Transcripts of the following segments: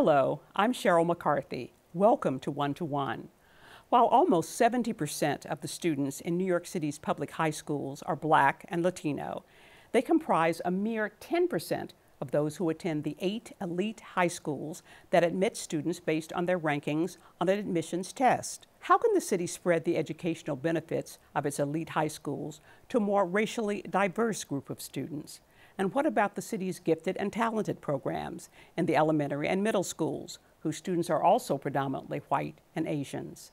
Hello, I'm Sheryl McCarthy. Welcome to One to One. While almost 70% of the students in New York City's public high schools are black and Latino, they comprise a mere 10% of those who attend the eight elite high schools that admit students based on their rankings on an admissions test. How can the city spread the educational benefits of its elite high schools to a more racially diverse group of students? And what about the city's gifted and talented programs in the elementary and middle schools, whose students are also predominantly white and Asians?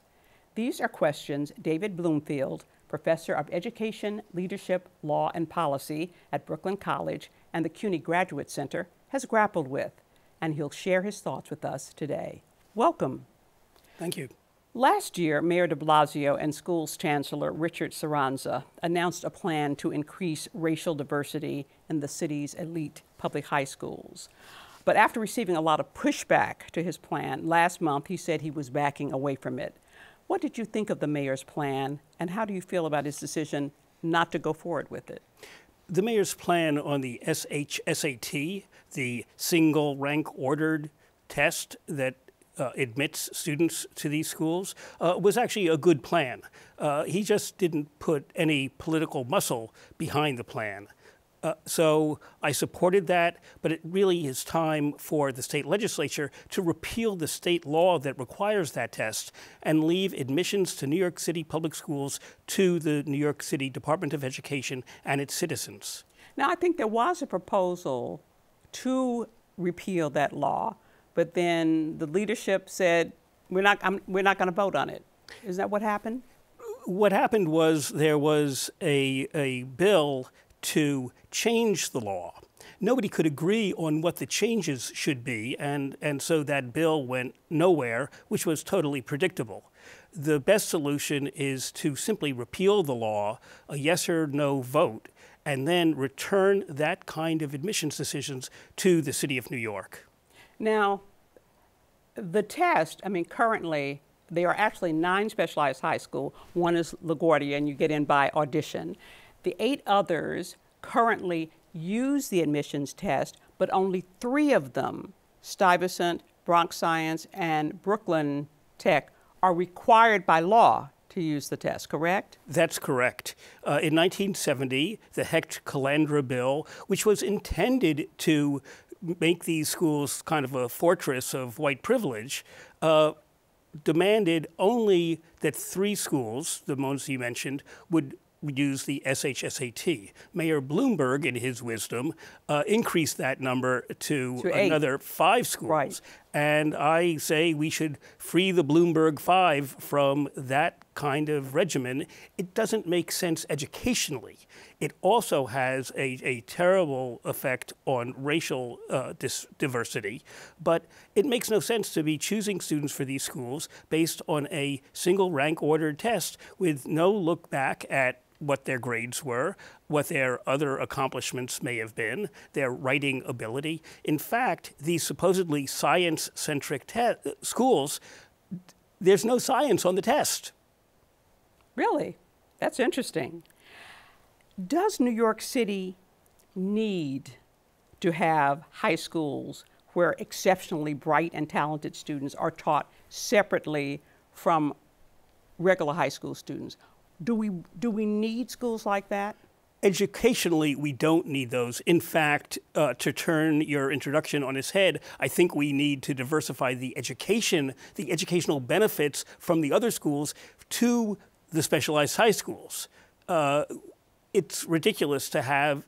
These are questions David Bloomfield, professor of education, leadership, law, and policy at Brooklyn College and the CUNY Graduate Center, has grappled with, and he'll share his thoughts with us today. Welcome. Thank you. Last year, Mayor de Blasio and schools chancellor Richard Carranza announced a plan to increase racial diversity in the city's elite public high schools. But after receiving a lot of pushback to his plan, last month he said he was backing away from it. What did you think of the mayor's plan, and how do you feel about his decision not to go forward with it? The mayor's plan on the SHSAT, the single rank ordered test that uh, admits students to these schools uh, was actually a good plan. Uh, he just didn't put any political muscle behind the plan. Uh, so I supported that, but it really is time for the state legislature to repeal the state law that requires that test and leave admissions to New York City public schools to the New York City Department of Education and its citizens. Now, I think there was a proposal to repeal that law, but then the leadership said, we're not, I'm, we're not going to vote on it. Is that what happened? What happened was there was a, a bill to change the law. Nobody could agree on what the changes should be, and, and so that bill went nowhere, which was totally predictable. The best solution is to simply repeal the law, a yes or no vote, and then return that kind of admissions decisions to the City of New York. Now, the test, I mean, currently, there are actually nine specialized high school. One is LaGuardia, and you get in by audition. The eight others currently use the admissions test, but only three of them, Stuyvesant, Bronx Science, and Brooklyn Tech, are required by law to use the test, correct? That's correct. Uh, in 1970, the Hecht-Calandra bill, which was intended to make these schools kind of a fortress of white privilege, uh, demanded only that three schools, the ones you mentioned, would use the SHSAT. Mayor Bloomberg, in his wisdom, uh, increased that number to, to another five schools. Right. And I say we should free the Bloomberg Five from that kind of regimen. It doesn't make sense educationally. It also has a, a terrible effect on racial uh, diversity, but it makes no sense to be choosing students for these schools based on a single rank ordered test with no look back at what their grades were, what their other accomplishments may have been, their writing ability. In fact, these supposedly science centric schools, there's no science on the test. Really? That's interesting. Does New York City need to have high schools where exceptionally bright and talented students are taught separately from regular high school students? Do we, do we need schools like that? Educationally, we don't need those. In fact, uh, to turn your introduction on its head, I think we need to diversify the education, the educational benefits from the other schools to the specialized high schools. Uh, it's ridiculous to have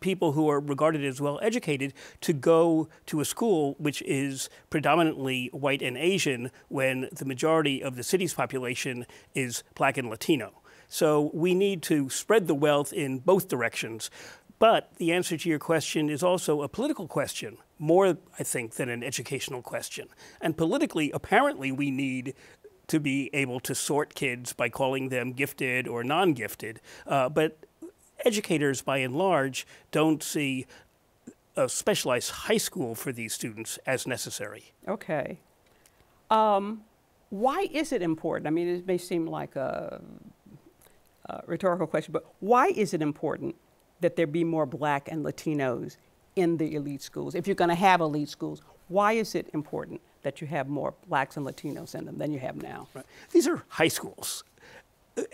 people who are regarded as well educated to go to a school which is predominantly white and Asian when the majority of the city's population is black and Latino. So we need to spread the wealth in both directions. But the answer to your question is also a political question, more, I think, than an educational question. And politically, apparently, we need to be able to sort kids by calling them gifted or non gifted. Uh, but educators, by and large, don't see a specialized high school for these students as necessary. Okay. Um, why is it important? I mean, it may seem like a, a, rhetorical question, but why is it important that there be more black and Latinos in the elite schools? If you're going to have elite schools, Why is it important that you have more blacks and Latinos in them than you have now? Right. These are high schools.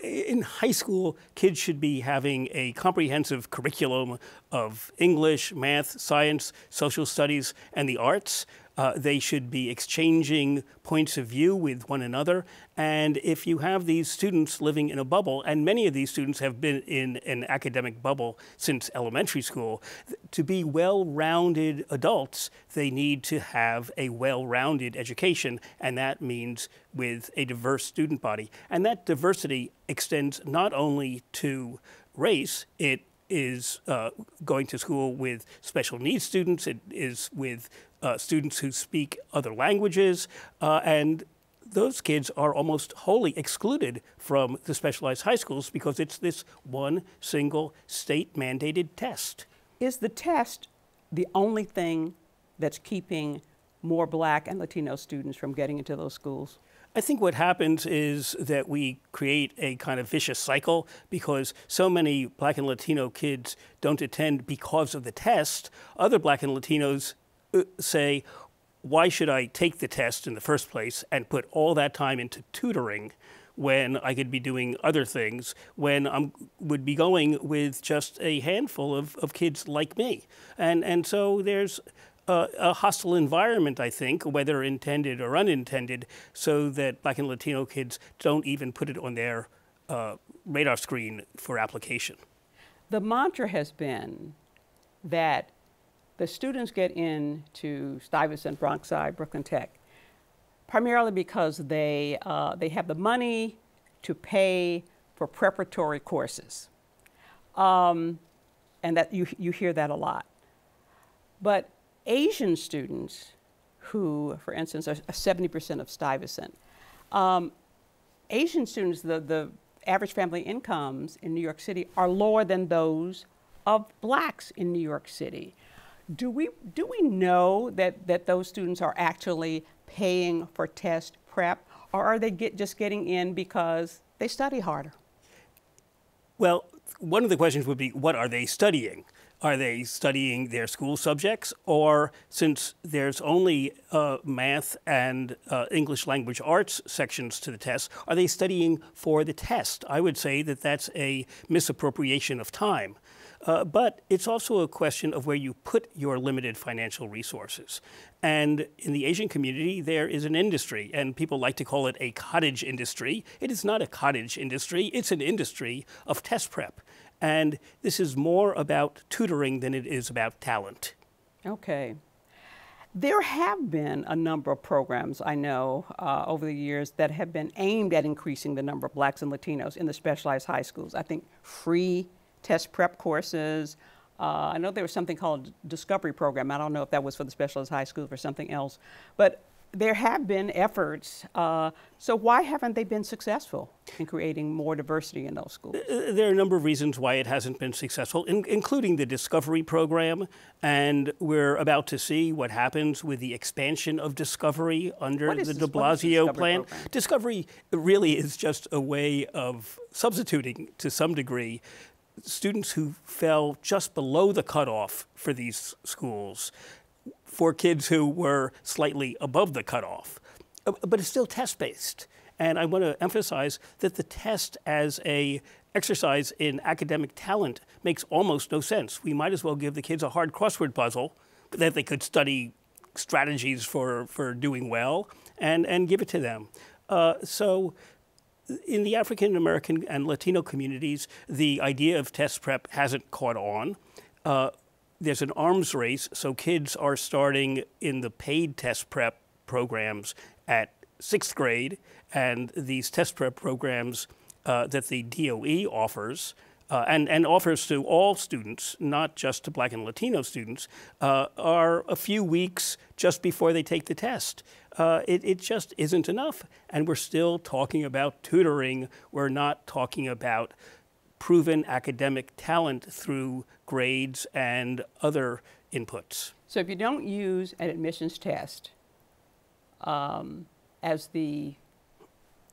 In high school, kids should be having a comprehensive curriculum of English, math, science, social studies, and the arts. Uh, they should be exchanging points of view with one another. And if you have these students living in a bubble, and many of these students have been in an academic bubble since elementary school, to be well rounded adults, they need to have a well rounded education. And that means with a diverse student body. And that diversity extends not only to race, it is uh, going to school with special needs students, it is with uh, students who speak other languages, uh, and those kids are almost wholly excluded from the specialized high schools because it's this one single state mandated test. Is the test the only thing that's keeping more black and Latino students from getting into those schools? I think what happens is that we create a kind of vicious cycle because so many black and Latino kids don't attend because of the test. Other black and Latinos say, why should I take the test in the first place and put all that time into tutoring when I could be doing other things, when I would be going with just a handful of, of kids like me? And, and so there's a, a hostile environment, I think, whether intended or unintended, so that black and Latino kids don't even put it on their uh, radar screen for application. The mantra has been that the students get in to Stuyvesant, Bronx Sci, Brooklyn Tech, primarily because they, uh, they have the money to pay for preparatory courses. Um, and that you, you hear that a lot. But Asian students, who, for instance, are 70% of Stuyvesant, um, Asian students, the, the average family incomes in New York City are lower than those of blacks in New York City. Do we, do we know that, that those students are actually paying for test prep, or are they get, just getting in because they study harder? Well, one of the questions would be what are they studying? Are they studying their school subjects? Or since there's only uh, math and uh, English language arts sections to the test, are they studying for the test? I would say that that's a misappropriation of time. Uh, but it's also a question of where you put your limited financial resources. And in the Asian community, there is an industry, and people like to call it a cottage industry. It is not a cottage industry, it's an industry of test prep. And this is more about tutoring than it is about talent. Okay. There have been a number of programs I know uh, over the years that have been aimed at increasing the number of blacks and Latinos in the specialized high schools. I think free test prep courses. Uh, I know there was something called Discovery Program. I don't know if that was for the specialized high schools or something else. But there have been efforts. Uh, so why haven't they been successful in creating more diversity in those schools? Uh, there are a number of reasons why it hasn't been successful, in, including the Discovery program. And we're about to see what happens with the expansion of Discovery under the de Blasio plan. Program? Discovery really is just a way of substituting to some degree students who fell just below the cutoff for these schools for kids who were slightly above the cutoff. Uh, but it's still test based. And I want to emphasize that the test as a exercise in academic talent makes almost no sense. We might as well give the kids a hard crossword puzzle that they could study strategies for, for doing well and, and give it to them. Uh, so in the African American and Latino communities, the idea of test prep hasn't caught on. Uh, there's an arms race, so kids are starting in the paid test prep programs at sixth grade, and these test prep programs uh, that the DOE offers. Uh, and, and offers to all students, not just to black and Latino students, uh, are a few weeks just before they take the test. Uh, it, it just isn't enough. And we're still talking about tutoring. We're not talking about proven academic talent through grades and other inputs. So if you don't use an admissions test um, as the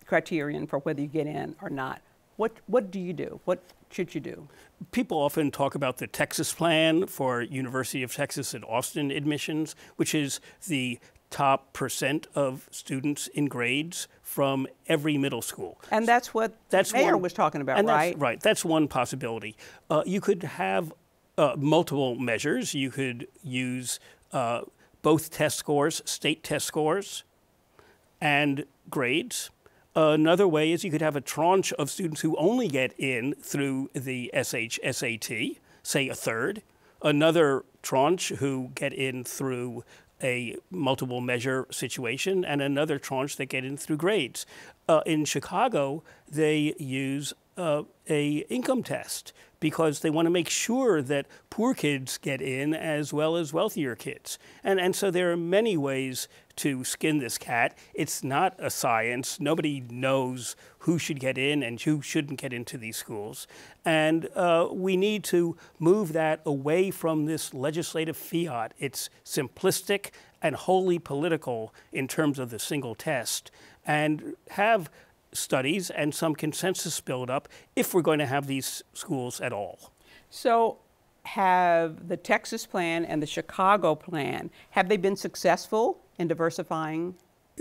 criterion for whether you get in or not, What, what do you do? What should you do? People often talk about the Texas plan for University of Texas at Austin admissions, which is the top percent of students in grades from every middle school. And that's what that's Mayor one, was talking about, right? right. That's one possibility. Uh, you could have uh, multiple measures. You could use uh, both test scores, state test scores, and grades. Another way is you could have a tranche of students who only get in through the SHSAT, say a third. Another tranche who get in through a multiple measure situation, and another tranche that get in through grades. Uh, in Chicago, they use uh, a income test because they want to make sure that poor kids get in as well as wealthier kids. And, and so there are many ways to skin this cat. It's not a science. Nobody knows who should get in and who shouldn't get into these schools. And uh, we need to move that away from this legislative fiat. It's simplistic and wholly political in terms of the single test, and have studies and some consensus build up if we're going to have these schools at all. So, have the Texas plan and the Chicago plan have they been successful in diversifying?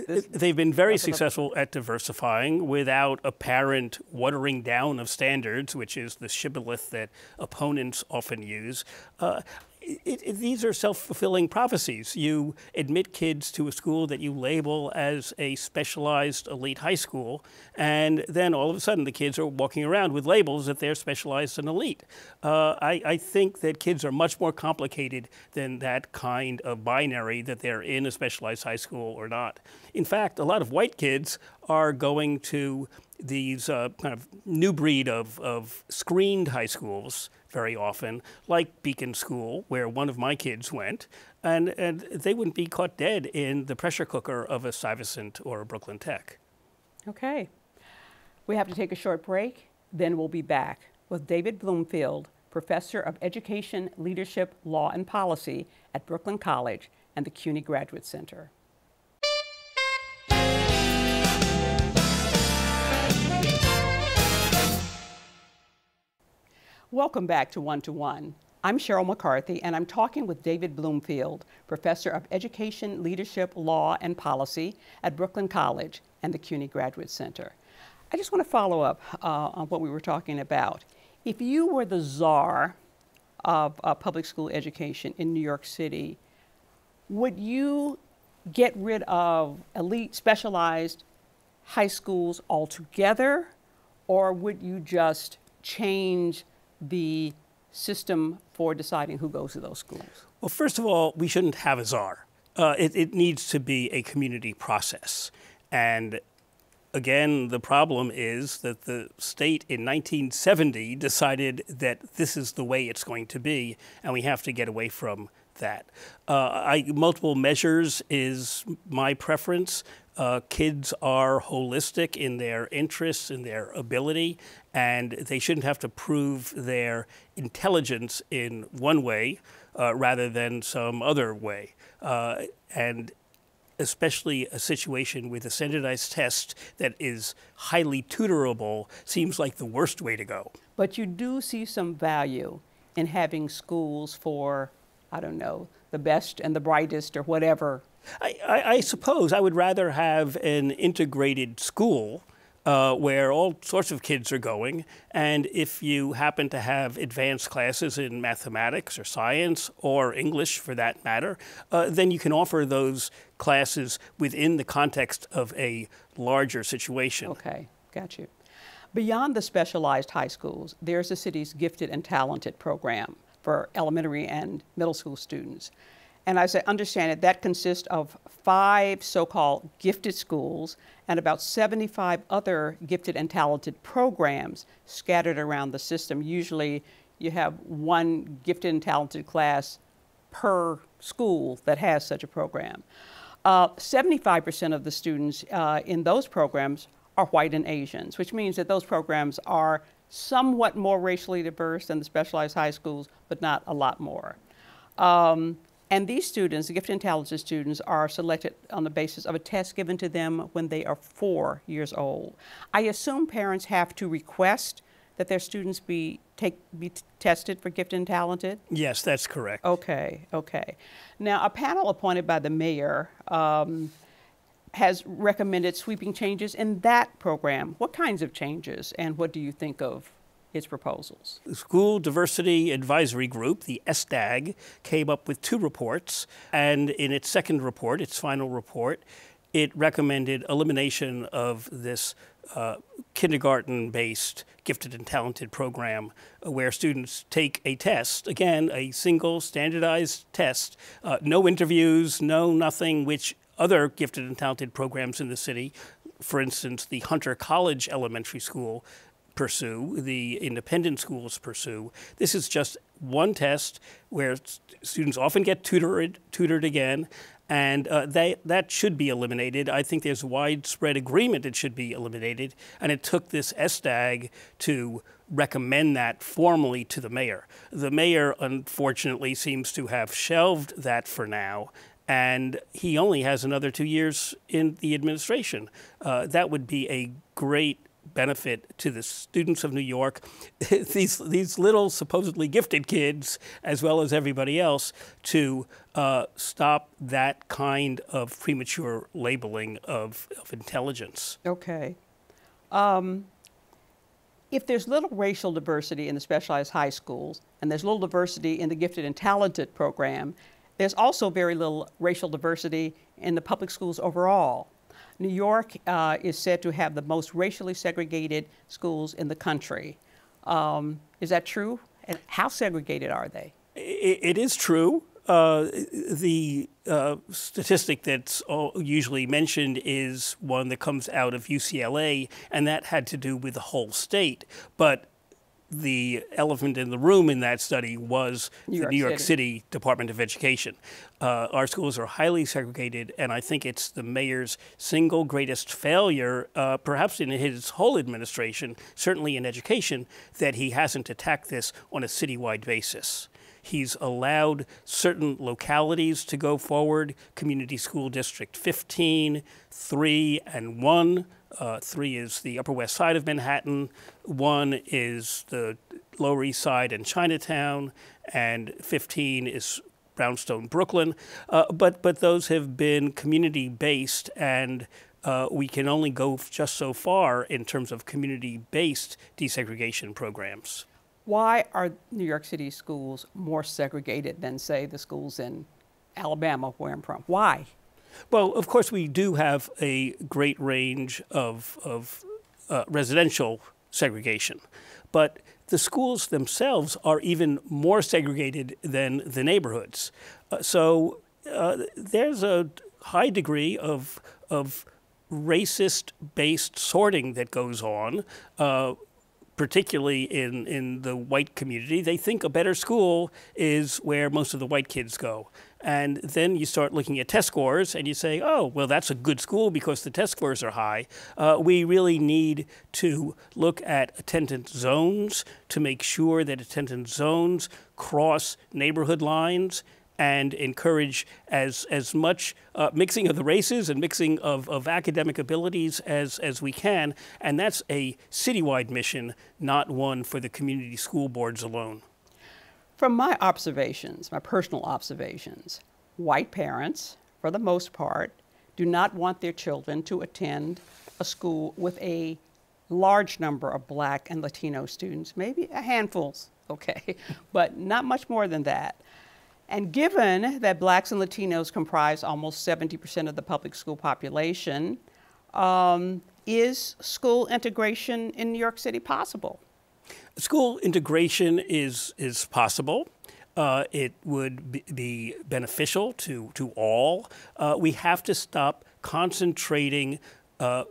They've been very successful at diversifying without apparent watering down of standards, which is the shibboleth that opponents often use. Uh, it, it, these are self-fulfilling prophecies. You admit kids to a school that you label as a specialized elite high school, and then all of a sudden the kids are walking around with labels that they're specialized and elite. Uh, I, I, think that kids are much more complicated than that kind of binary that they're in a specialized high school or not. In fact, a lot of white kids are going to these uh, kind of new breed of, of screened high schools very often, like Beacon School, where one of my kids went, and, and they wouldn't be caught dead in the pressure cooker of a Stuyvesant or a Brooklyn Tech. Okay. We have to take a short break, then we'll be back with David Bloomfield, Professor of Education, Leadership, Law, and Policy at Brooklyn College and the CUNY Graduate Center. Welcome back to One to One. I'm Sheryl McCarthy, and I'm talking with David Bloomfield, Professor of Education, Leadership, Law, and Policy at Brooklyn College and the CUNY Graduate Center. I just want to follow up uh, on what we were talking about. If you were the czar of uh, public school education in New York City, would you get rid of elite specialized high schools altogether, or would you just change the system for deciding who goes to those schools? Well, first of all, we shouldn't have a czar. Uh, it, it needs to be a community process. And again, the problem is that the state in 1970 decided that this is the way it's going to be, and we have to get away from that. Uh, I, multiple measures is my preference. Uh, kids are holistic in their interests and their ability, and they shouldn't have to prove their intelligence in one way uh, rather than some other way. Uh, and especially a situation with a standardized test that is highly tutorable seems like the worst way to go. But you do see some value in having schools for, I don't know, the best and the brightest or whatever. I, I, I suppose I would rather have an integrated school uh, where all sorts of kids are going. And if you happen to have advanced classes in mathematics or science or English for that matter, uh, then you can offer those classes within the context of a larger situation. Okay, got you. Beyond the specialized high schools, there's the city's Gifted and Talented program for elementary and middle school students. And as I understand it, that consists of five so called gifted schools and about 75 other gifted and talented programs scattered around the system. Usually, you have one gifted and talented class per school that has such a program. 75% uh, of the students uh, in those programs are white and Asians, which means that those programs are somewhat more racially diverse than the specialized high schools, but not a lot more. Um, And these students, the gifted and talented students, are selected on the basis of a test given to them when they are four years old. I assume parents have to request that their students be take be tested for gifted and talented. Yes, that's correct. Okay, okay. Now, a panel appointed by the mayor um, has recommended sweeping changes in that program. What kinds of changes, and what do you think of its proposals? The School Diversity Advisory Group, the SDAG, came up with two reports, and in its second report, its final report, it recommended elimination of this uh, kindergarten based gifted and talented program uh, where students take a test, again, a single standardized test, uh, no interviews, no nothing, which other gifted and talented programs in the city, for instance, the Hunter College Elementary School, pursue, the independent schools pursue. This is just one test where students often get tutored, tutored again, and uh, that should be eliminated. I think there's widespread agreement it should be eliminated, and it took this SDAG to recommend that formally to the mayor. The mayor, unfortunately, seems to have shelved that for now, and he only has another two years in the administration. Uh, that would be a great benefit to the students of New York, these these little supposedly gifted kids, as well as everybody else, to uh, stop that kind of premature labeling of, of intelligence. Okay. Um, if there's little racial diversity in the specialized high schools, and there's little diversity in the gifted and talented program, there's also very little racial diversity in the public schools overall. New York uh, is said to have the most racially segregated schools in the country. Um, is that true? And how segregated are they? it, it is true. Uh, the uh, statistic that's usually mentioned is one that comes out of UCLA, and that had to do with the whole state. But the elephant in the room in that study was New the New York City. City Department of Education. Uh, our schools are highly segregated, and I think it's the mayor's single greatest failure, uh, perhaps in his whole administration, certainly in education, that he hasn't attacked this on a citywide basis. He's allowed certain localities to go forward Community School District 15, 3, and 1 uh, three is the Upper West Side of Manhattan. One is the Lower East Side and Chinatown, and 15 is Brownstone, Brooklyn. Uh, but but those have been community based, and uh, we can only go just so far in terms of community based desegregation programs. Why are New York City schools more segregated than, say, the schools in Alabama, where I'm from? Why? Well, of course, we do have a great range of, of uh, residential segregation, but the schools themselves are even more segregated than the neighborhoods. Uh, so uh, there's a high degree of, of racist based sorting that goes on. Uh, particularly in, in the white community, they think a better school is where most of the white kids go. And then you start looking at test scores and you say, oh, well, that's a good school because the test scores are high. Uh, we really need to look at attendance zones to make sure that attendance zones cross neighborhood lines and encourage as, as much uh, mixing of the races and mixing of, of academic abilities as, as we can. And that's a citywide mission, not one for the community school boards alone. From my observations, my personal observations, white parents, for the most part, do not want their children to attend a school with a large number of black and Latino students, maybe a handful, okay, but not much more than that. And given that blacks and Latinos comprise almost 70% of the public school population, um, is school integration in New York City possible? School integration is, is possible. Uh, it would be beneficial to, to all. Uh, we have to stop concentrating, uh,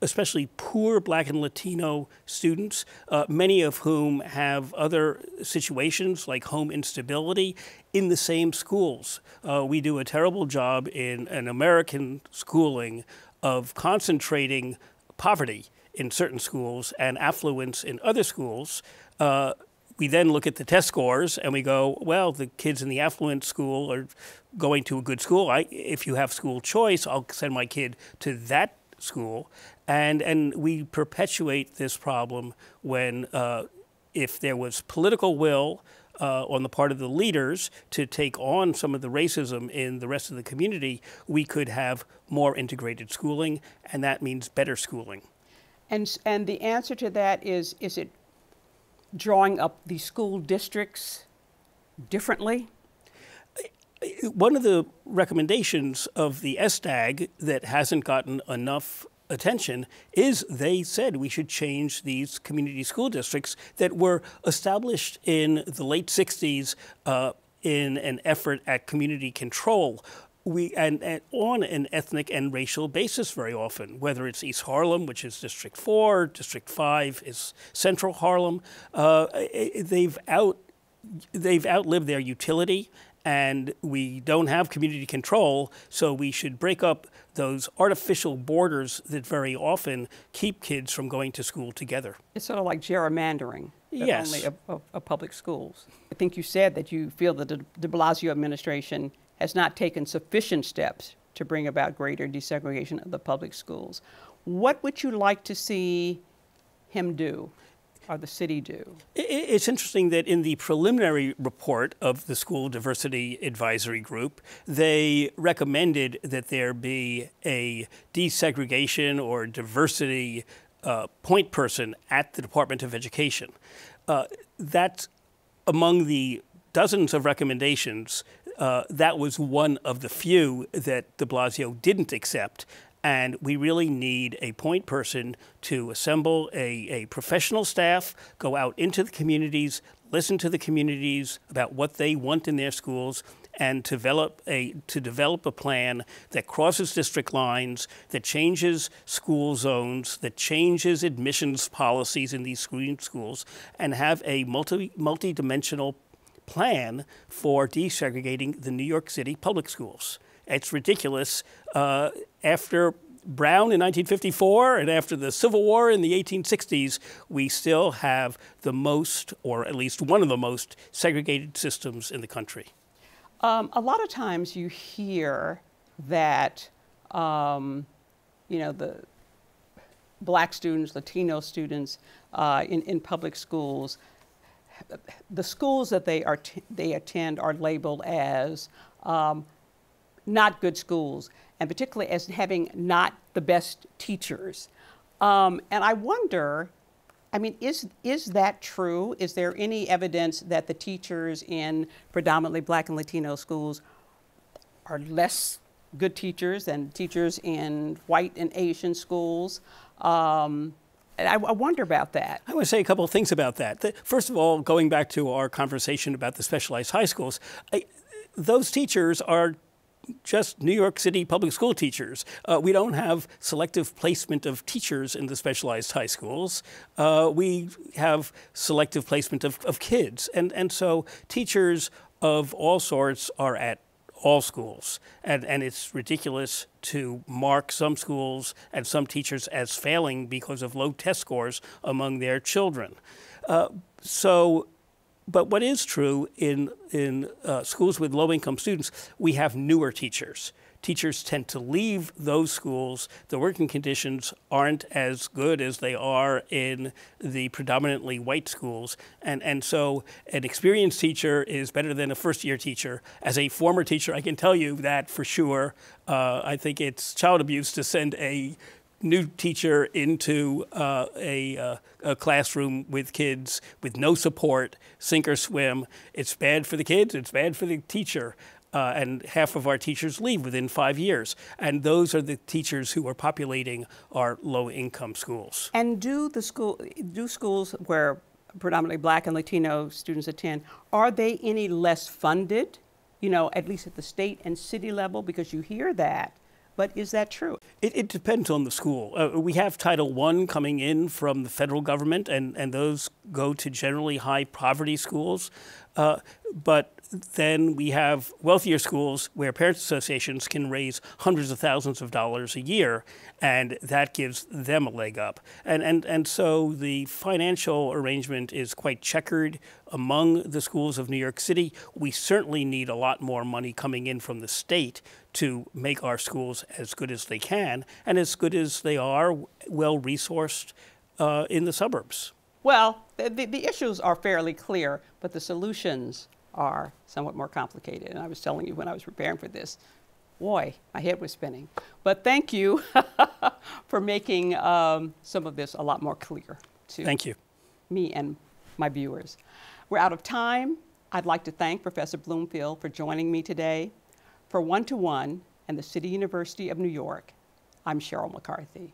especially poor Black and Latino students, uh, many of whom have other situations like home instability, in the same schools. Uh, we do a terrible job in an American schooling of concentrating poverty in certain schools and affluence in other schools, uh, we then look at the test scores and we go, well, the kids in the affluent school are going to a good school. I, if you have school choice, I'll send my kid to that school. And, and we perpetuate this problem when, uh, if there was political will uh, on the part of the leaders to take on some of the racism in the rest of the community, we could have more integrated schooling, and that means better schooling. And, and the answer to that is is it drawing up the school districts differently? One of the recommendations of the SDAG that hasn't gotten enough attention is they said we should change these community school districts that were established in the late 60s uh, in an effort at community control we and, and, on an ethnic and racial basis very often, whether it's East Harlem, which is District Four, District Five is Central Harlem. Uh, they've out they've outlived their utility, and we don't have community control, so we should break up those artificial borders that very often keep kids from going to school together. It's sort of like gerrymandering. Yes. Only of, of, of, public schools. I think you said that you feel that the de Blasio administration has not taken sufficient steps to bring about greater desegregation of the public schools. What would you like to see him do? or the city do? It's interesting that in the preliminary report of the School Diversity Advisory Group, they recommended that there be a desegregation or diversity uh, point person at the Department of Education. Uh, that's among the dozens of recommendations uh, that was one of the few that de Blasio didn't accept. And we really need a point person to assemble a, a professional staff, go out into the communities, listen to the communities about what they want in their schools, and develop a to develop a plan that crosses district lines, that changes school zones, that changes admissions policies in these schools, and have a multi multi-dimensional plan for desegregating the New York City public schools. It's ridiculous. Uh, after Brown in 1954 and after the Civil War in the 1860s, we still have the most, or at least one of the most, segregated systems in the country. Um, a lot of times you hear that, um, you know, the black students, Latino students uh, in, in public schools the schools that they, are they attend are labeled as um, not good schools, and particularly as having not the best teachers. Um, and I wonder, I mean, is, is that true? Is there any evidence that the teachers in predominantly black and Latino schools are less good teachers than teachers in white and Asian schools? Um, I, I, wonder about that. I want to say a couple of things about that. First of all, going back to our conversation about the specialized high schools, I, those teachers are just New York City public school teachers. Uh, we don't have selective placement of teachers in the specialized high schools. Uh, we have selective placement of, of kids. And, and so teachers of all sorts are at all schools. And, and it's ridiculous to mark some schools and some teachers as failing because of low test scores among their children. Uh, so, but what is true in, in uh, schools with low income students, we have newer teachers teachers tend to leave those schools. The working conditions aren't as good as they are in the predominantly white schools. And, and so an experienced teacher is better than a first year teacher. As a former teacher, I can tell you that for sure. Uh, I think it's child abuse to send a new teacher into uh, a, uh, a, classroom with kids with no support, sink or swim. It's bad for the kids, it's bad for the teacher uh, and half of our teachers leave within five years. And those are the teachers who are populating our low-income schools. And do the school do schools where predominantly Black and Latino students attend are they any less funded? You know, at least at the state and city level, because you hear that. But is that true? It, it depends on the school. Uh, we have Title I coming in from the federal government, and, and those go to generally high poverty schools. Uh, but then we have wealthier schools where parents associations can raise hundreds of thousands of dollars a year, and that gives them a leg up. And, and, and so the financial arrangement is quite checkered among the schools of New York City. We certainly need a lot more money coming in from the state to make our schools as good as they can and as good as they are, well resourced uh, in the suburbs. Well, the, the issues are fairly clear, but the solutions are somewhat more complicated. And I was telling you when I was preparing for this, boy, my head was spinning. But thank you for making um, some of this a lot more clear to thank you. me and my viewers. We're out of time. I'd like to thank Professor Bloomfield for joining me today. For One to One and the City University of New York, I'm Sheryl McCarthy.